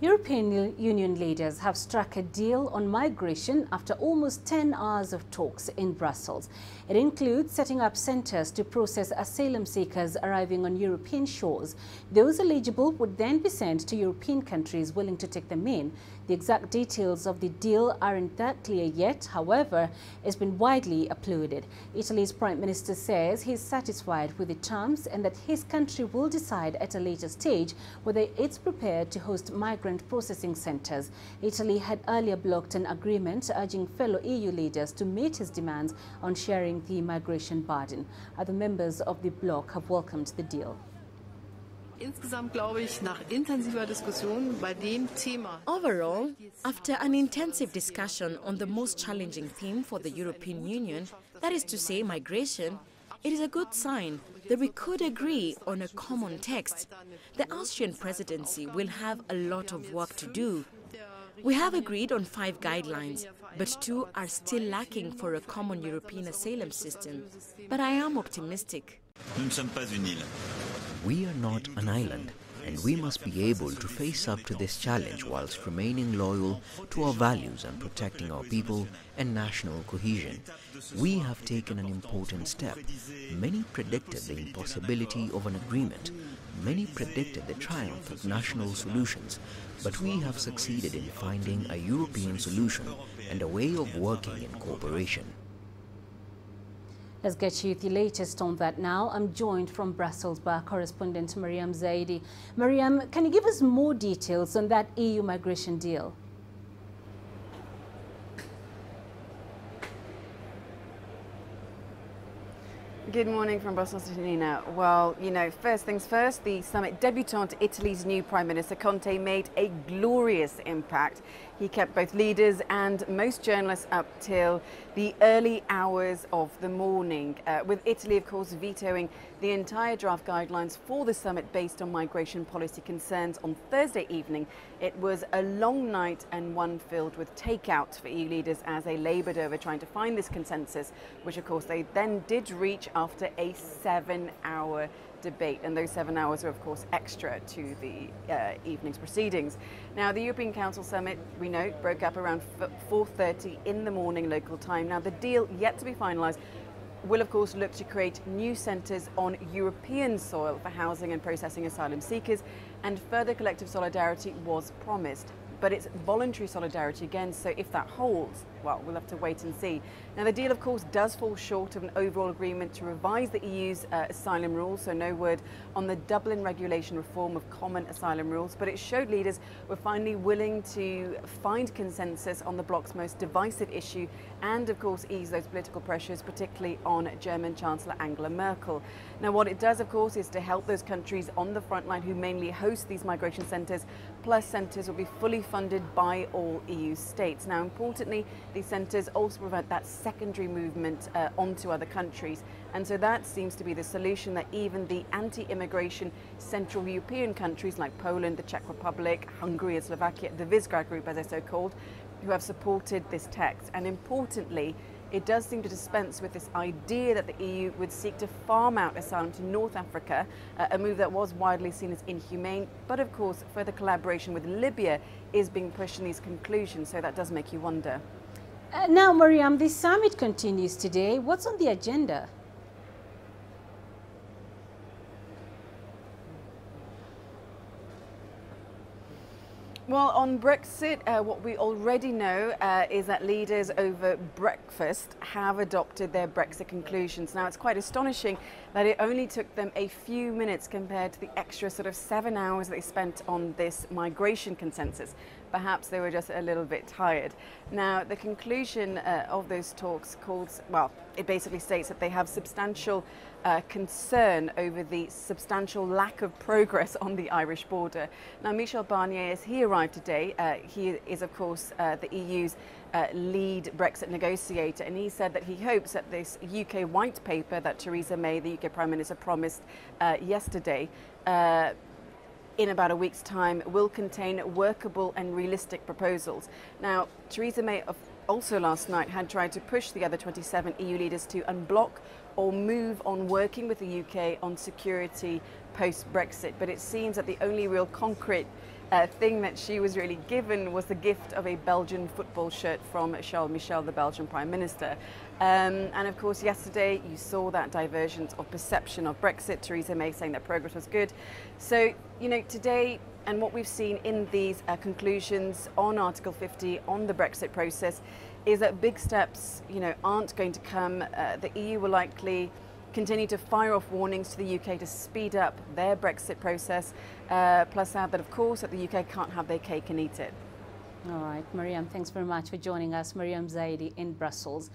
European Union leaders have struck a deal on migration after almost 10 hours of talks in Brussels. It includes setting up centres to process asylum seekers arriving on European shores. Those eligible would then be sent to European countries willing to take them in. The exact details of the deal aren't that clear yet, however, it's been widely applauded. Italy's Prime Minister says he's satisfied with the terms and that his country will decide at a later stage whether it's prepared to host migrant processing centres. Italy had earlier blocked an agreement urging fellow EU leaders to meet his demands on sharing the migration burden. Other members of the bloc have welcomed the deal. Insgesamt glaube ich, nach intensiver Diskussion bei dem Thema. Overall, after an intensive discussion on the most challenging theme for the European Union, that is to say migration, it is a good sign that we could agree on a common text. The Austrian presidency will have a lot of work to do. We have agreed on five guidelines, but two are still lacking for a common European asylum system. But I am optimistic. Nous ne sommes pas une île. We are not an island, and we must be able to face up to this challenge whilst remaining loyal to our values and protecting our people and national cohesion. We have taken an important step. Many predicted the impossibility of an agreement. Many predicted the triumph of national solutions, but we have succeeded in finding a European solution and a way of working in cooperation. Let's get you the latest on that now. I'm joined from Brussels by correspondent Mariam Zaidi. Mariam, can you give us more details on that EU migration deal? Good morning from Brussels, Nina. Well, you know, first things first, the summit debutante, Italy's new Prime Minister Conte, made a glorious impact. He kept both leaders and most journalists up till the early hours of the morning, uh, with Italy, of course, vetoing the entire draft guidelines for the summit based on migration policy concerns on Thursday evening. It was a long night and one filled with takeout for EU leaders as they laboured over trying to find this consensus, which, of course, they then did reach after a seven hour debate, and those seven hours are, of course, extra to the uh, evening's proceedings. Now, the European Council summit, we know, broke up around 4.30 in the morning local time. Now, the deal yet to be finalised will of course look to create new centres on European soil for housing and processing asylum seekers and further collective solidarity was promised but it's voluntary solidarity again. So if that holds, well, we'll have to wait and see. Now, the deal, of course, does fall short of an overall agreement to revise the EU's uh, asylum rules, so no word on the Dublin regulation reform of common asylum rules, but it showed leaders were finally willing to find consensus on the bloc's most divisive issue and, of course, ease those political pressures, particularly on German Chancellor Angela Merkel. Now, what it does, of course, is to help those countries on the front line who mainly host these migration centres, plus centres will be fully funded by all EU states. Now, importantly, these centres also prevent that secondary movement uh, onto other countries. And so that seems to be the solution that even the anti-immigration Central European countries like Poland, the Czech Republic, Hungary and Slovakia, the Visegrad Group as they're so called, who have supported this text. And importantly, it does seem to dispense with this idea that the EU would seek to farm out asylum to North Africa, uh, a move that was widely seen as inhumane. But of course, further collaboration with Libya is being pushed in these conclusions, so that does make you wonder. Uh, now, Mariam, this summit continues today. What's on the agenda? Well, on Brexit, uh, what we already know uh, is that leaders over breakfast have adopted their Brexit conclusions. Now, it's quite astonishing that it only took them a few minutes compared to the extra sort of seven hours they spent on this migration consensus. Perhaps they were just a little bit tired. Now, the conclusion uh, of those talks calls, well, it basically states that they have substantial uh, concern over the substantial lack of progress on the Irish border. Now, Michel Barnier, as he arrived today, uh, he is, of course, uh, the EU's uh, lead Brexit negotiator, and he said that he hopes that this UK white paper that Theresa May, the UK Prime Minister, promised uh, yesterday uh, in about a week's time will contain workable and realistic proposals. Now, Theresa May also last night had tried to push the other 27 EU leaders to unblock or move on working with the UK on security post-Brexit. But it seems that the only real concrete uh, thing that she was really given was the gift of a Belgian football shirt from Charles Michel, the Belgian Prime Minister. Um, and of course, yesterday you saw that divergence of perception of Brexit. Theresa May saying that progress was good. So, you know, today and what we've seen in these uh, conclusions on Article 50, on the Brexit process, is that big steps, you know, aren't going to come. Uh, the EU will likely continue to fire off warnings to the UK to speed up their Brexit process, uh, plus add that, of course, that the UK can't have their cake and eat it. All right, Mariam, thanks very much for joining us. Mariam Zaidi in Brussels.